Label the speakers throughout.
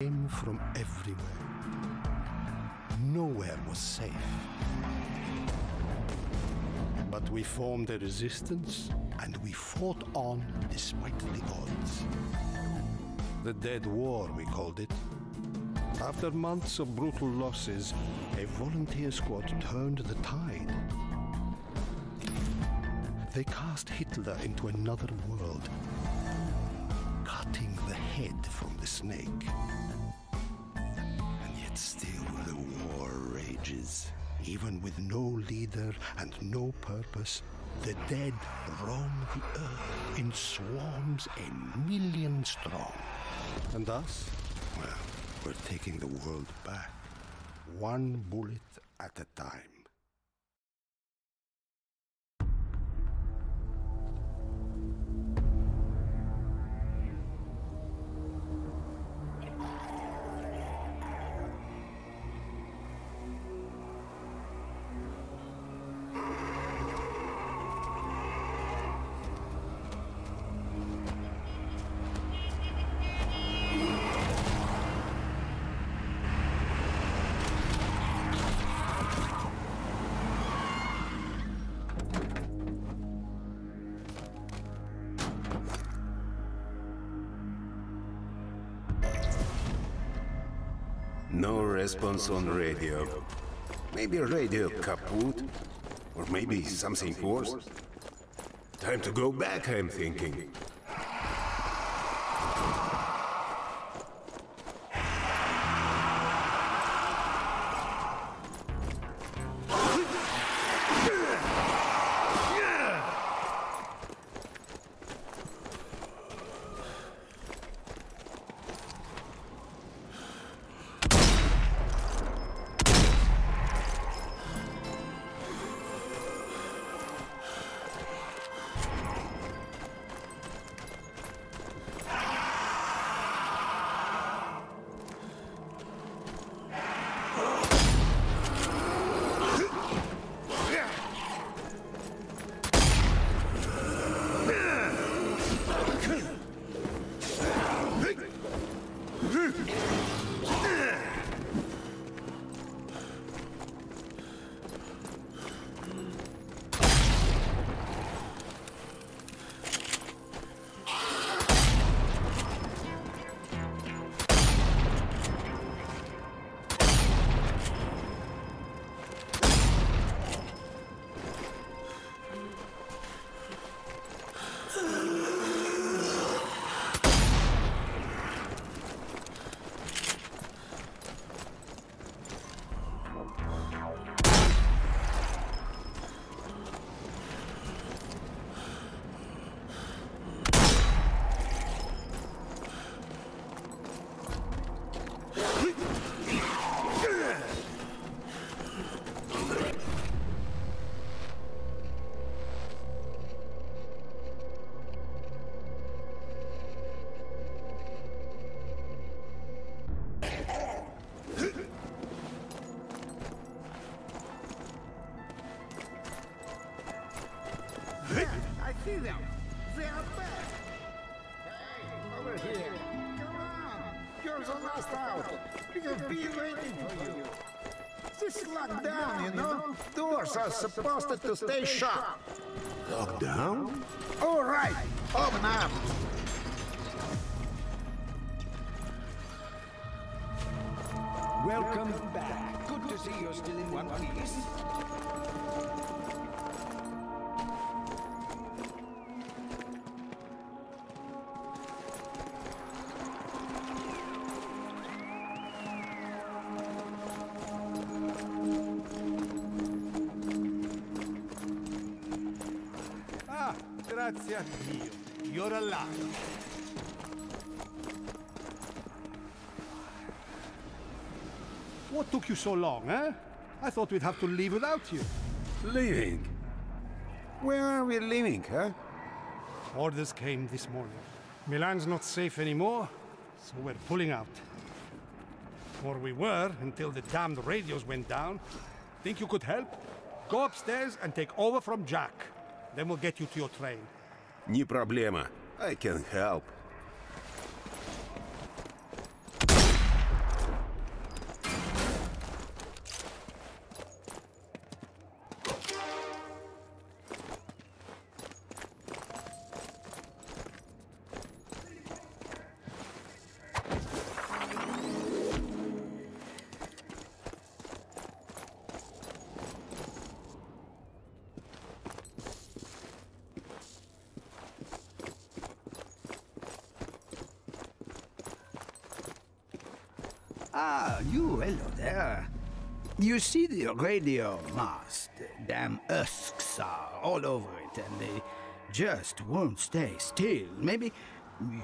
Speaker 1: came from everywhere. Nowhere was safe. But we formed a resistance and we fought on despite the odds. The Dead War, we called it. After months of brutal losses, a volunteer squad turned the tide. They cast Hitler into another world, the head from the snake. And yet still the war rages. Even with no leader and no purpose, the dead roam the earth in swarms a million strong. And us? Well, we're taking the world back, one bullet at a time.
Speaker 2: No response on radio. Maybe radio kaput? Or maybe something worse? Time to go back, I'm thinking.
Speaker 3: This is down, you know. Doors are supposed to stay shut.
Speaker 2: Locked down?
Speaker 3: All right. Open up.
Speaker 4: Welcome back. Good to see you're still in one piece.
Speaker 5: Grazie a Dio. You're alive. What took you so long, eh? I thought we'd have to leave without you.
Speaker 2: Leaving? Where are we leaving, huh?
Speaker 5: Orders came this morning. Milan's not safe anymore, so we're pulling out. Or we were until the damned radios went down. Think you could help? Go upstairs and take over from Jack. Then we'll get you to your train.
Speaker 2: Не проблема. I can help.
Speaker 6: Ah, you, hello there. You see the radio mast? Damn usks are all over it, and they just won't stay still. Maybe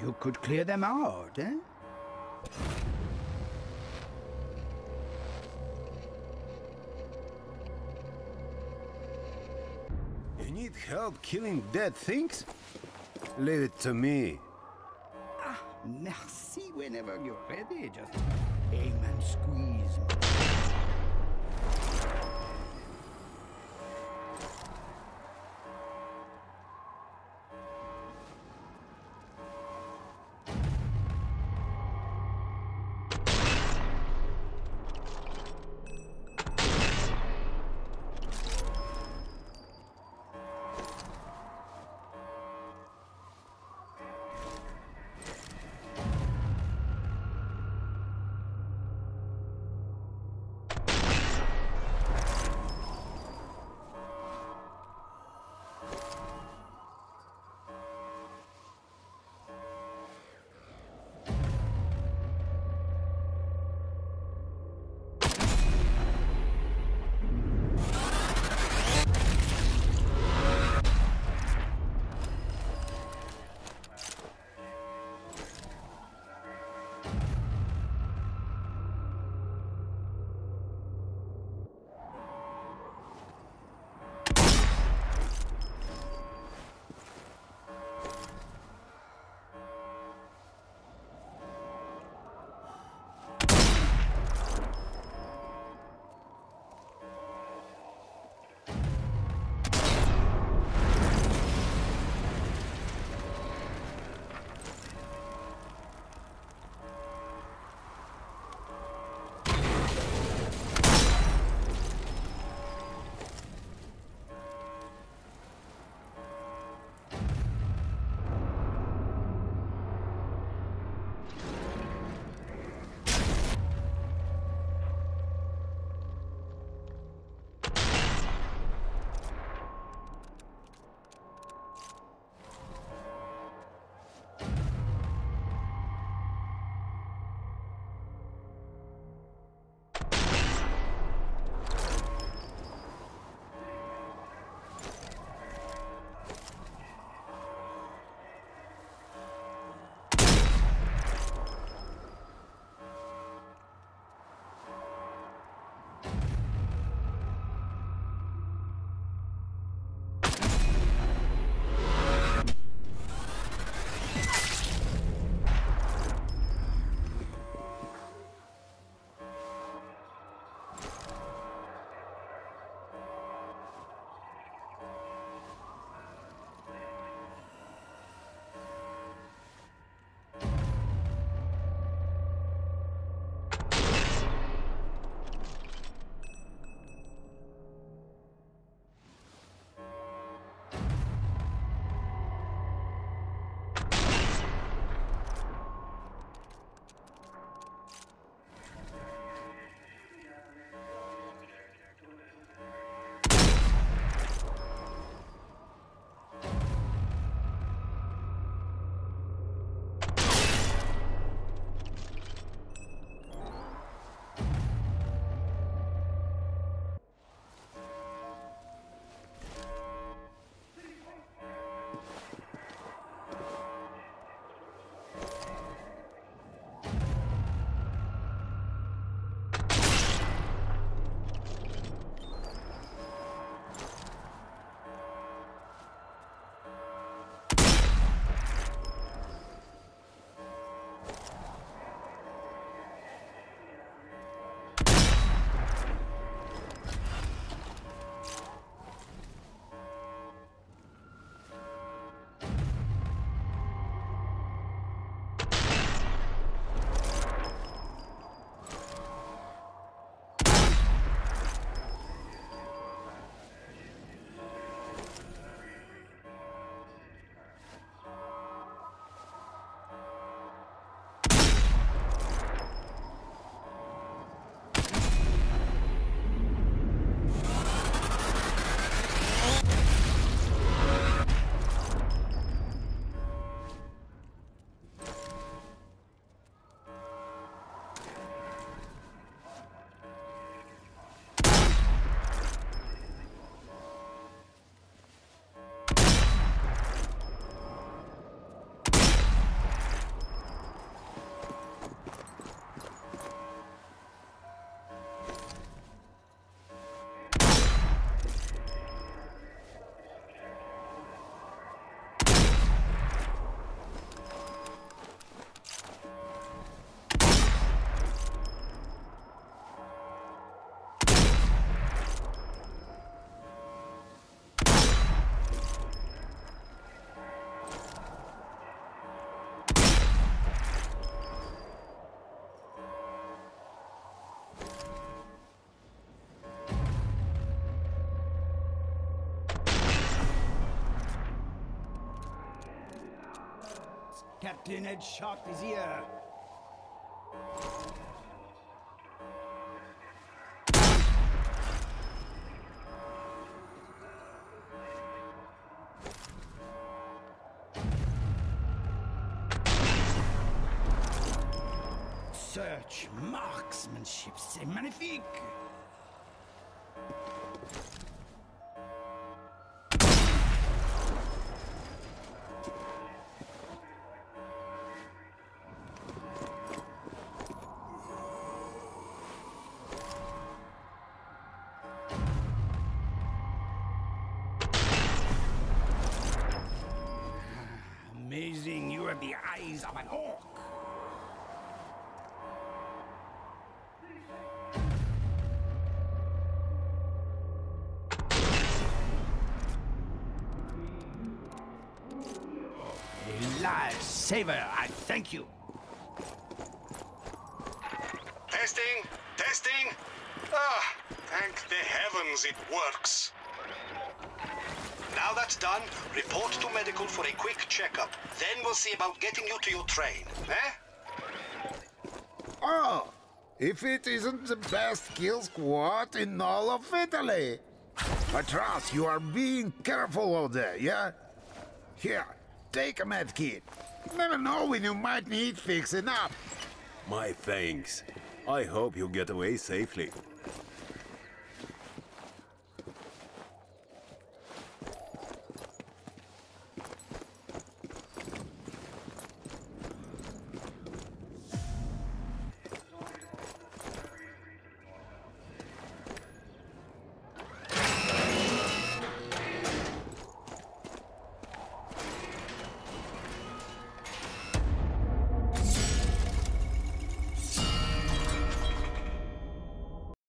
Speaker 6: you could clear them out, eh?
Speaker 2: You need help killing dead things? Leave it to me.
Speaker 6: Ah, merci whenever you're ready. Just aim and squeeze. Captain had shot his ear. Search marksmanship, c'est magnifique. Eyes of an orc. A lifesaver, I thank you.
Speaker 5: Testing! Testing! Ah, thank the heavens it works. Now that's done, report to medical for a quick checkup. Then we'll see about getting you to your train. Eh?
Speaker 3: Oh, if it isn't the best kill squad in all of Italy. I trust you are being careful out there, yeah? Here, take a med kit. Never know when you might need fixing up.
Speaker 2: My thanks. I hope you get away safely.